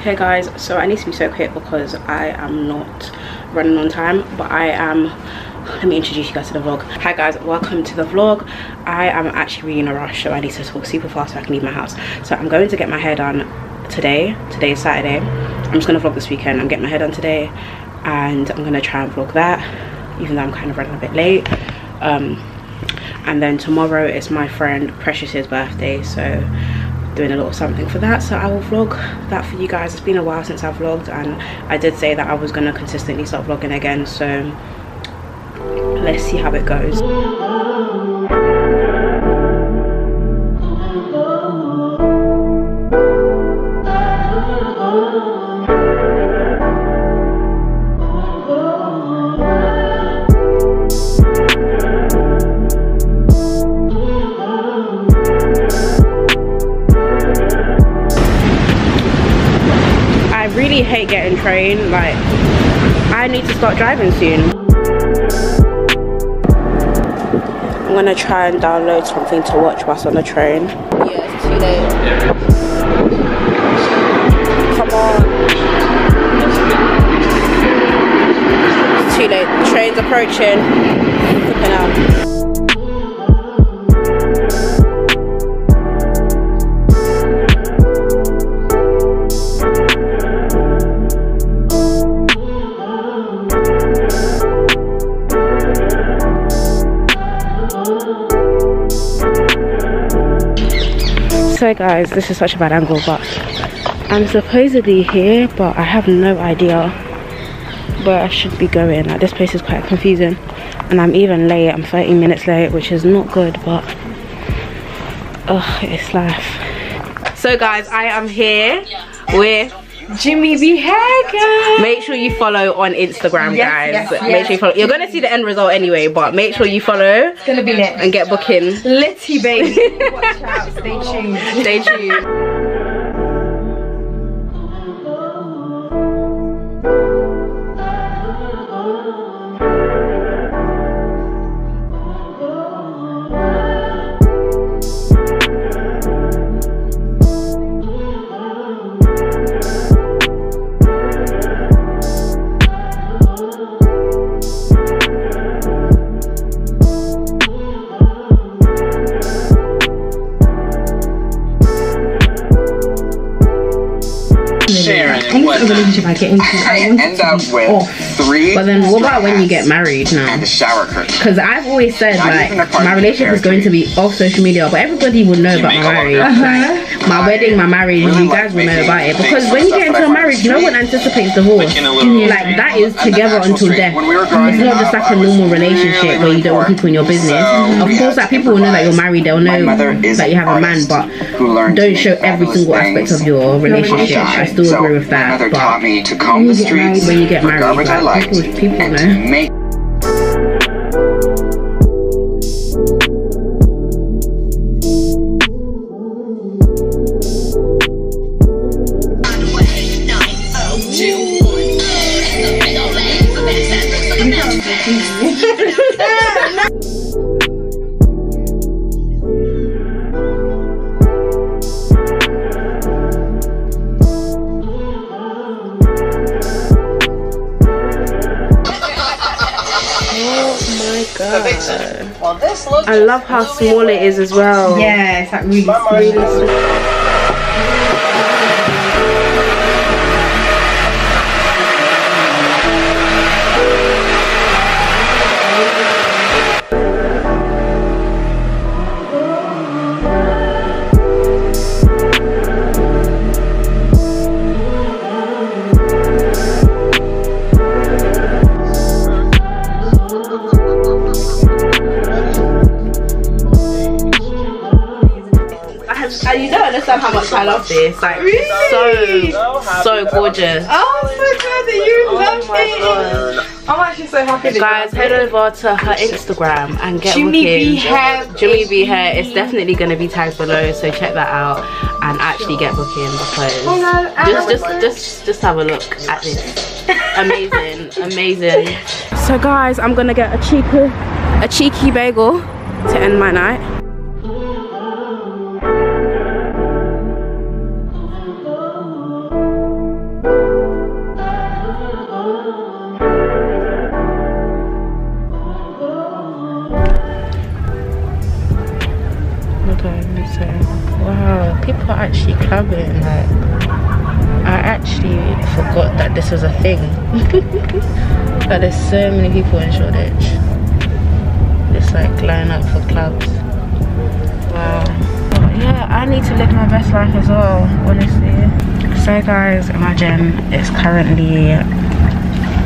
hey guys so i need to be so quick because i am not running on time but i am let me introduce you guys to the vlog. Hi guys welcome to the vlog. I am actually really in a rush so i need to talk super fast so i can leave my house. So i'm going to get my hair done today. Today is saturday. I'm just gonna vlog this weekend. I'm getting my hair done today and i'm gonna try and vlog that even though i'm kind of running a bit late. Um and then tomorrow is my friend precious's birthday so doing a little something for that. So i will vlog that for you guys. It's been a while since i've vlogged and i did say that i was going to consistently start vlogging again. So let's see how it goes start driving soon. I'm gonna try and download something to watch whilst on the train. Yeah, it's too late. Come on. It's too late. The train's approaching. Guys this is such a bad angle but i'm supposedly here but i have no idea where i should be going. Like this place is quite confusing and i'm even late. I'm 30 minutes late which is not good but oh it's life. So guys i am here with Jumi Bee haircut. Make sure you follow on Instagram, yes, guys. Yes, yes. Make sure you follow. You're gonna see the end result anyway, but make sure you follow. It's gonna be lit. And get booking. Litty baby. Watch out. Stay tuned. Stay tuned. Get into, I want end up with off. three. But then, what about when you get married now? And a shower curtain. Because I've always said Not like my relationship is going to be off social media, but everybody will know about my marriage. Uh-huh. Like, my wedding, my marriage, really you guys will know about it. Because when you get into a marriage, no one anticipates divorce. Like that is together until death. It's not just like a normal relationship where you don't want people in your business. Of course, like people will know that you're married. They'll know that you have a man, but don't show every single aspect of your relationship. I still agree with that. But taught me to comb the streets when you get married, garbage I liked, people, people and know. to make Well, this looks I love how small it is as well. Yeah, it's like really, really small. Understand I love this. Like, really? so, so gorgeous. Oh my god, that you oh love it. I'm actually so happy Guys, head over to her Instagram and get Jumi Bee Hair. Jumi Bee Hair. It's definitely going to be tagged below, so check that out and actually get booking because just, just, just, just have a look at this. amazing, amazing. So guys, I'm gonna get a cheeky, a cheeky bagel to end my night. Traveling like I actually forgot that this was a thing. That there's so many people in Shoreditch. Just like line up for clubs. Wow. But yeah I need to live my best life as well honestly. So guys imagine it's currently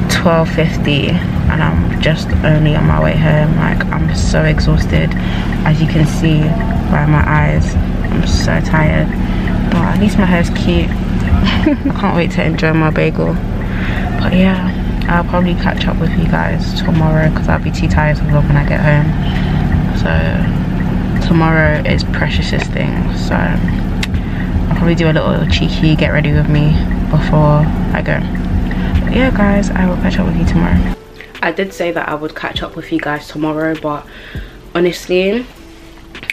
12.50 and I'm just only on my way home like I'm so exhausted. As you can see by my eyes I'm so tired but at least my hair's cute. I can't wait to enjoy my bagel. But yeah I'll probably catch up with you guys tomorrow because I'll be too tired to vlog when I get home. So tomorrow is Precious's thing so I'll probably do a little cheeky get ready with me before I go. But yeah guys I will catch up with you tomorrow I did say that I would catch up with you guys tomorrow but honestly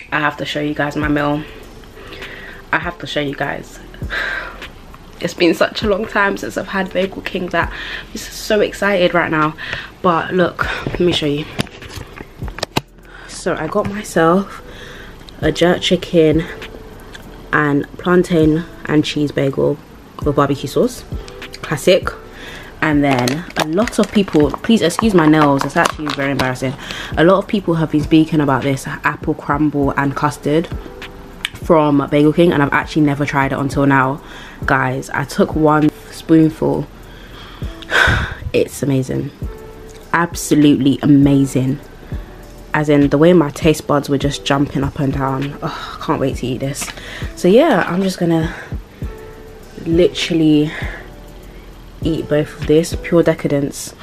I have to show you guys my meal I have to show you guys. It's been such a long time since I've had Bagel King that I'm so excited right now. But look let me show you. So I got myself a jerk chicken and plantain and cheese bagel with barbecue sauce. Classic and then a lot of people please excuse my nails it's actually very embarrassing. A lot of people have been speaking about this apple crumble and custard from bagel king and i've actually never tried it until now. Guys i took one spoonful. It's amazing. Absolutely amazing. As in the way my taste buds were just jumping up and down. Oh, can't wait to eat this. So yeah i'm just gonna literally eat both of this pure decadence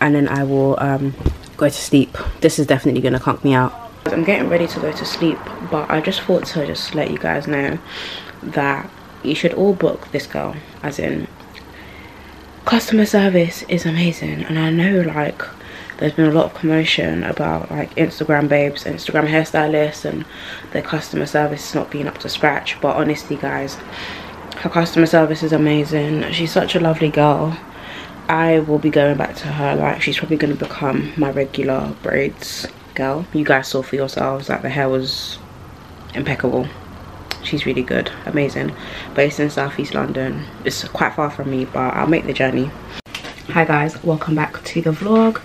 and then i will um, go to sleep. This is definitely gonna conk me out. I'm getting ready to go to sleep but i just thought to just let you guys know that you should all book this girl as in customer service is amazing. And i know like there's been a lot of commotion about like instagram babes instagram hairstylists and their customer service not being up to scratch. But honestly guys her customer service is amazing. She's such a lovely girl. I will be going back to her like she's probably going to become my regular braids girl. You guys saw for yourselves that the hair was impeccable. She's really good amazing. Based in southeast london. It's quite far from me but i'll make the journey. Hi guys. Welcome back to the vlog.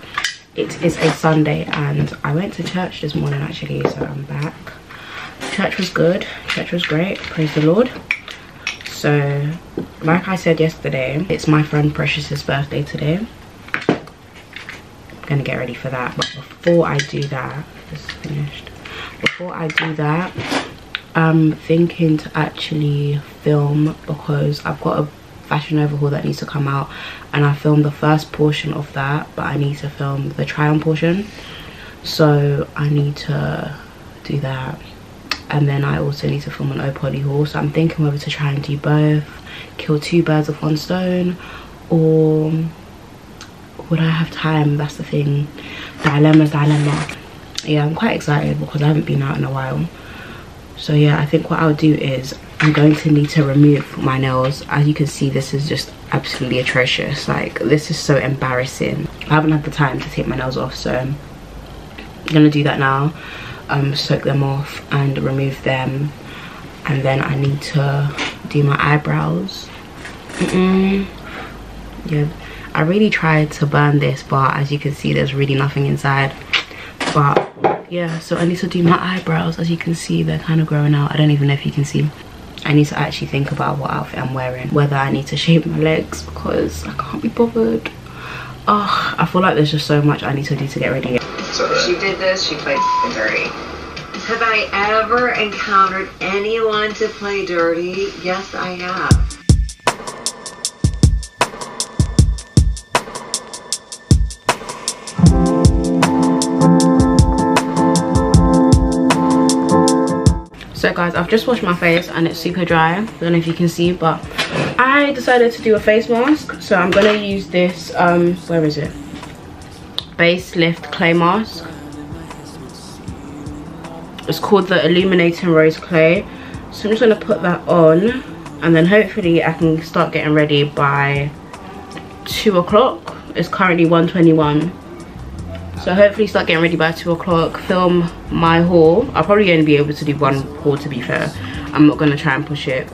It is a sunday and i went to church this morning actually so i'm back. Church was good. Church was great. Praise the lord so like i said yesterday it's my friend precious's birthday today. I'm gonna get ready for that but before i do that this is finished. Before i do that i'm thinking to actually film because i've got a Fashion Nova haul that needs to come out and i filmed the first portion of that but i need to film the try on portion. So i need to do that and then I also need to film an Opoly haul so I'm thinking whether to try and do both kill two birds with one stone or would I have time? That's the thing. Dilemma's dilemma. Yeah I'm quite excited because I haven't been out in a while. So yeah I think what I'll do is I'm going to need to remove my nails. As you can see this is just absolutely atrocious. Like this is so embarrassing. I haven't had the time to take my nails off so I'm gonna do that now um, soak them off and remove them. And then I need to do my eyebrows. Mm -mm. yeah I really tried to burn this but as you can see there's really nothing inside. But yeah so I need to do my eyebrows. As you can see they're kind of growing out. I don't even know if you can see. I need to actually think about what outfit I'm wearing whether I need to shape my legs because I can't be bothered. Oh I feel like there's just so much I need to do to get ready she did this, she played dirty. Have I ever encountered anyone to play dirty? Yes, I have. so guys i've just washed my face and it's super dry i don't know if you can see but i decided to do a face mask so i'm gonna use this um where is it base lift clay mask. It's called the illuminating rose clay. So i'm just going to put that on and then hopefully i can start getting ready by two o'clock. It's currently 1:21. so hopefully start getting ready by two o'clock. Film my haul. I'll probably only be able to do one haul to be fair. I'm not going to try and push it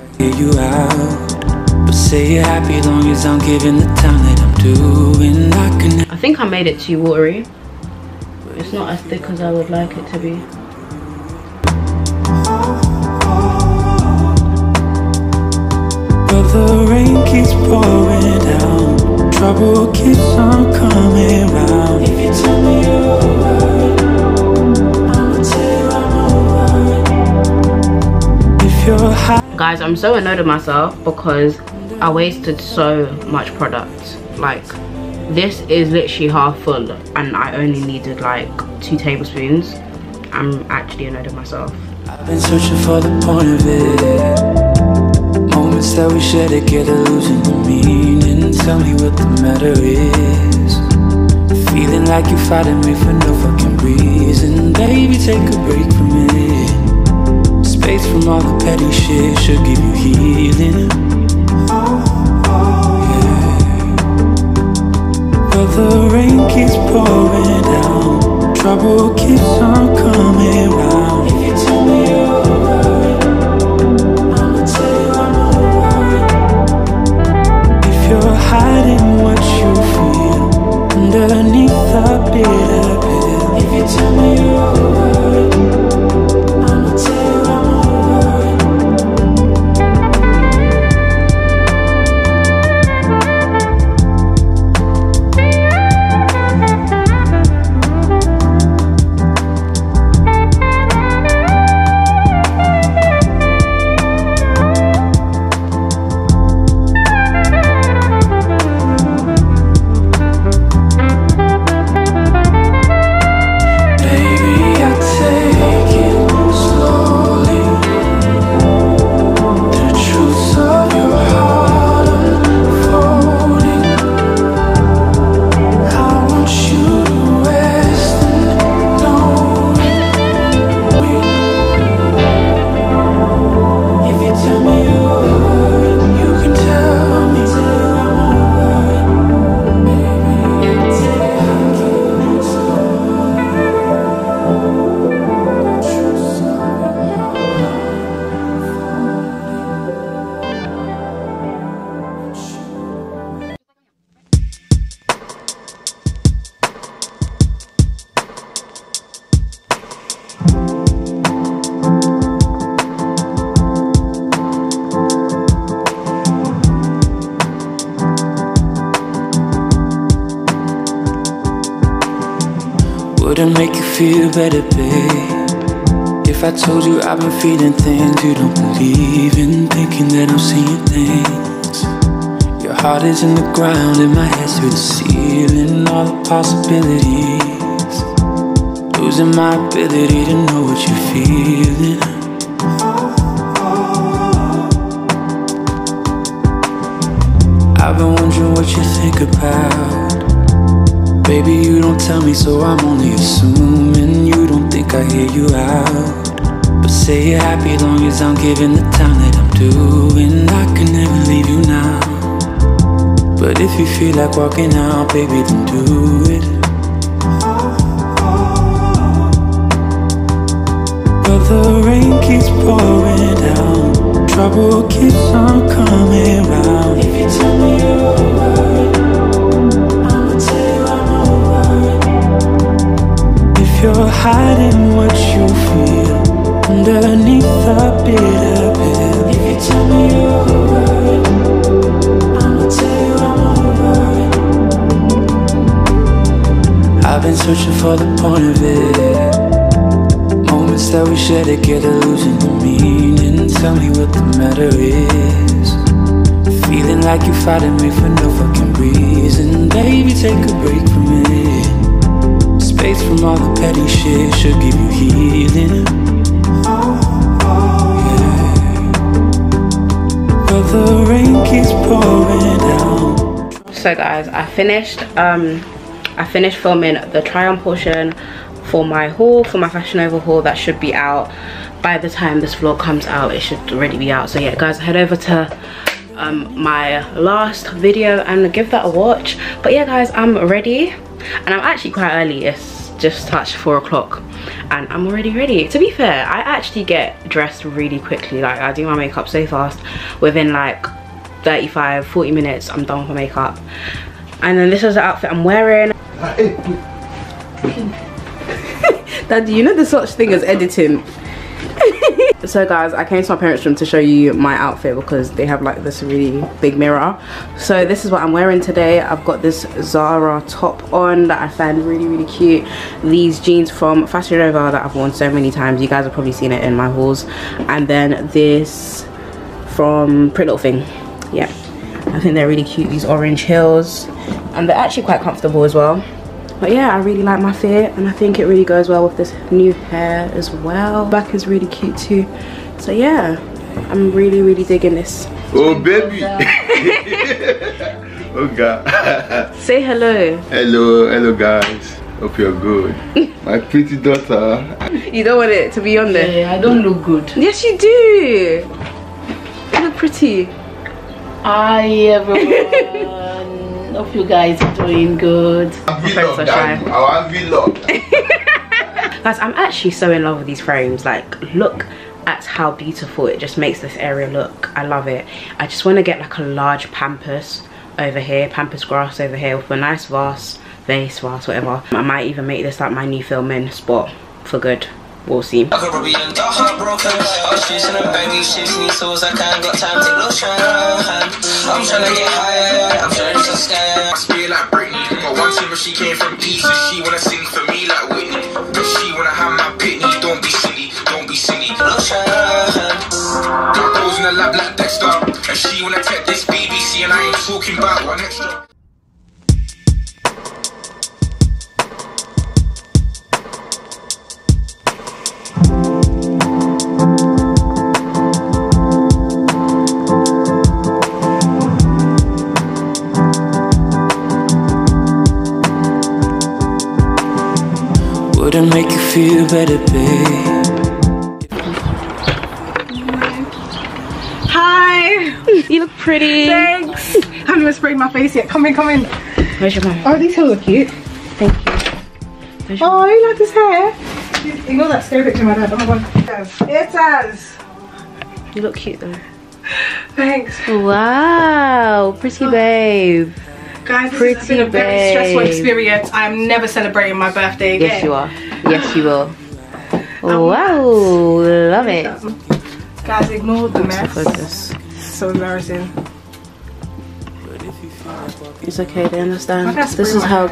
you out. But say you're happy long as I'm giving the time that I'm doing. I can. I think I made it too watery. It's not as thick as I would like it to be. But the rain keeps pouring down. Trouble keeps on coming round. If you tell me you're over I'ma tell you I'm over. If you're high. Guys, I'm so annoyed with myself because I wasted so much product. Like, this is literally half full and I only needed like two tablespoons. I'm actually annoyed with myself. I've been searching for the point of it. Moments that we share together losing the meaning. Tell me what the matter is. Feeling like you're fighting me for no fucking reason. Baby, take a break from it. Space from all the petty shit should give you healing. Yeah. The rain keeps pouring down. Trouble keeps on coming round. If you tell me you're over it, I'ma tell you I'm over it. If you're hiding what you feel underneath the bitter pill. If you tell me you're I've been feeling things you don't believe in, thinking that I'm seeing things. Your heart is in the ground and my head's through the ceiling, all the possibilities. Losing my ability to know what you're feeling. I've been wondering what you think about. Baby, you don't tell me, so I'm only assuming you don't think I hear you out. But say you're happy long as I'm giving the time that I'm doing. I can never leave you now. But if you feel like walking out, baby, then do it. But the rain keeps pouring down. Trouble keeps on coming round. If you tell me you're over you're hiding what you feel underneath the bitter pill. If you tell me you're over it, I'ma tell you I'm over it. I've been searching for the point of it. Moments that we share together losing the meaning. Tell me what the matter is. Feeling like you're fighting me for no fucking reason. Baby, take a break from it. Space from all the petty shit should give you healing. Pouring down. so guys i finished um i finished filming the try on portion for my haul for my Fashion Nova haul that should be out by the time this vlog comes out it should already be out so yeah guys head over to um, my last video and give that a watch but yeah guys i'm ready and i'm actually quite early it's just touched four o'clock and I'm already ready. To be fair, I actually get dressed really quickly. Like I do my makeup so fast. Within like 35, 40 minutes, I'm done with my makeup. And then this is the outfit I'm wearing. Dad, you know there's such thing as editing. so guys i came to my parents room to show you my outfit because they have like this really big mirror so this is what i'm wearing today i've got this zara top on that i found really really cute these jeans from fashion nova that i've worn so many times you guys have probably seen it in my hauls and then this from pretty little thing yeah. I think they're really cute these orange heels and they're actually quite comfortable as well. But yeah i really like my fit and i think it really goes well with this new hair as well. Back is really cute too. So yeah i'm really really digging this. Oh baby. Oh god. Say hello. Hello hello guys. Hope you're good. My pretty daughter. You don't want it to be on there? Yeah i don't look good. Yes you do. You look pretty hi everyone Hope you guys are doing good. Vlog, our vlog. Guys, I'm actually so in love with these frames. Like, look at how beautiful it just makes this area look. I love it. I just want to get like a large pampas over here, pampas grass over here with a nice vase, vase, vase, whatever. I might even make this like my new filming spot for good we'll see. I'm trying to get higher, I'm trying to scare. I like Britney, but one time she came from East, so she wanna sing for me like Whitney. But she wanna have my pitney, don't be silly, don't be silly. Got those in the lab like Dexter, and she wanna take this BBC, and I ain't talking about one extra. Feel better, babe. Hi. You look pretty. Thanks. I haven't even sprayed my face yet. Come in, come in. Where's your mom? Oh, these heels are cute. Thank you. oh, you like this hair? Ignore that scary picture of my dad. Oh my god. It does. You look cute though. Thanks. Wow, pretty oh. babe. Guys, this Pretty has been a very stressful experience. I'm never celebrating my birthday again. Yes, you are. Yes, you will. Um, wow, love it. Guys, ignore the mess. Focus. So embarrassing. It's okay. They understand. This is how.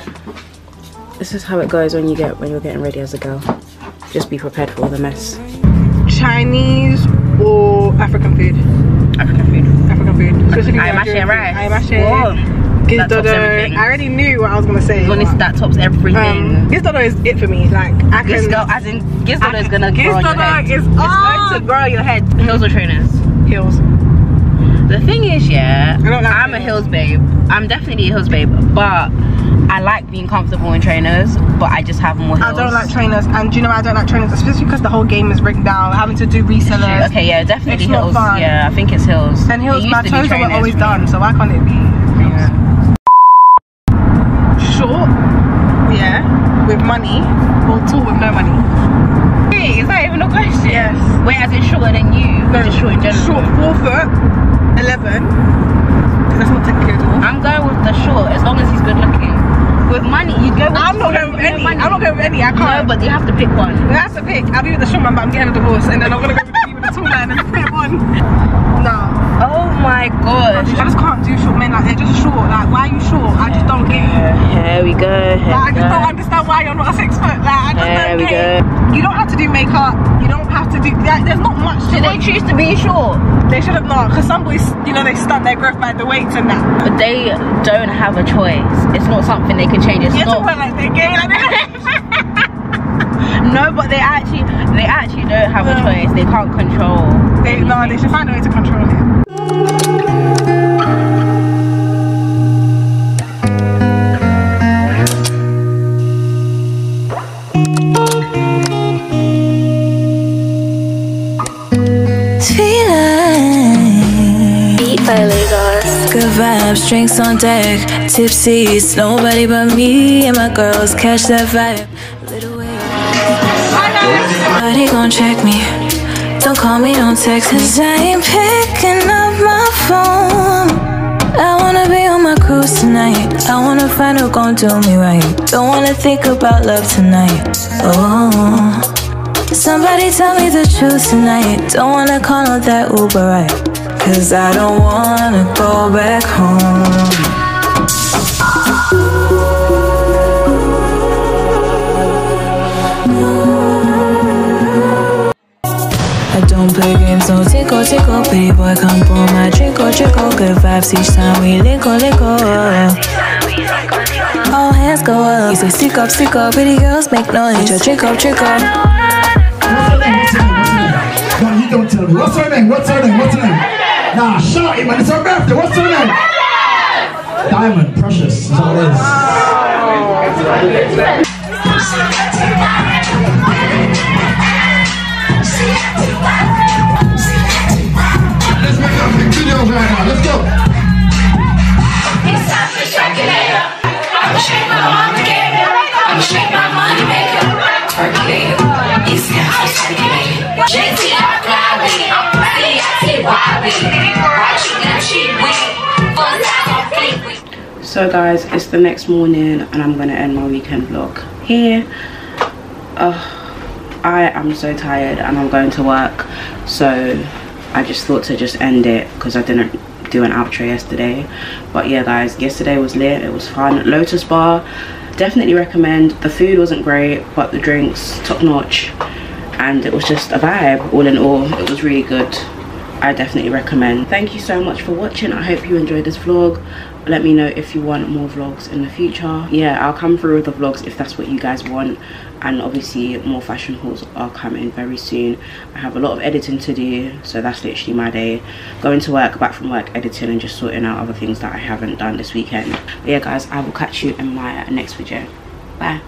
This is how it goes when you get when you're getting ready as a girl. Just be prepared for all the mess. Chinese or African food? African food. African food. Especially I am Nigerian actually food. rice. I am actually. Giz That dodo. I already knew what I was gonna say. Honestly, that tops everything. Um, Giz dodo is it for me. Like I can. This girl, as in, Gizdodo is gonna Giz grow on your dodo head. is going to grow your head. Heels or trainers? heels. The thing is, yeah, I don't like I'm a heels. heels babe. I'm definitely a heels babe, but I like being comfortable in trainers, but I just have more heels. I don't like trainers, and do you know why I don't like trainers? Especially because the whole game is rigged down. Having to do resellers. Okay, yeah, definitely It's heels. Yeah, I think it's heels. And heels, my toes are always done, so why can't it be Yeah. short? Yeah, with money, or tall with no money. Hey, is that even a question? Yes. Wait, as shorter than you? just short in general? Short, four foot, eleven. That's not technically at all. I'm going with the short, as long as he's good looking. With money, you go with I'm not going with any. money. I'm not going with any. I can't. but you have to pick one. You have to pick. I'll be with the short man, but I'm getting a divorce, and then I'm gonna go with tall man and pick one. No. Oh my just, I just can't do short men like they're just short. Like why are you short? I just don't get it. Here we go. Here Like, I just don't understand why you're not a six foot. Like I just There don't get it. You don't have to do makeup. You don't have to do. Like, there's not much to Did they choose to be short? They should have not, because some boys, you know, they stunt their growth by the weights and that. But they don't have a choice. It's not something they can change. It's You not. like they're gay. Like, No, but they actually, they actually don't have a choice. They can't control. they, no, they should find a way to control it. Feeling Beat by Lagos. good vibes, drinks on deck, tipsy. It's nobody but me and my girls catch that vibe. Gon' check me. Don't call me, don't text me. Cause I ain't picking up my phone. I wanna be on my cruise tonight. I wanna find who gon' do me right. Don't wanna think about love tonight. Oh. Somebody tell me the truth tonight. Don't wanna call on that Uber right. Cause I don't wanna go back home. Play games, no tickle, tickle Pretty boy, come pull my trickle, trickle Good vibes each time we link, link, oh All hands go up You say stick up, stick up Pretty girls make noise With your trick up, trick up No, you don't tell me. What's her name? What's her name? What's her name? Nah, shout it, man. It's her birthday. What's her name? Diamond, precious. That's all it is. Let's make Let's go. so guys it's the next morning and i'm gonna end my weekend vlog here uh, i am so tired and i'm going to work so i just thought to just end it because i didn't do an outro yesterday but yeah guys yesterday was lit it was fun lotus bar definitely recommend the food wasn't great but the drinks top notch and it was just a vibe all in all it was really good I definitely recommend. Thank you so much for watching. I hope you enjoyed this vlog. Let me know if you want more vlogs in the future. Yeah, I'll come through with the vlogs if that's what you guys want. And obviously more fashion hauls are coming very soon. I have a lot of editing to do, so that's literally my day. Going to work, back from work, editing and just sorting out other things that I haven't done this weekend. But yeah guys, I will catch you in my next video. Bye.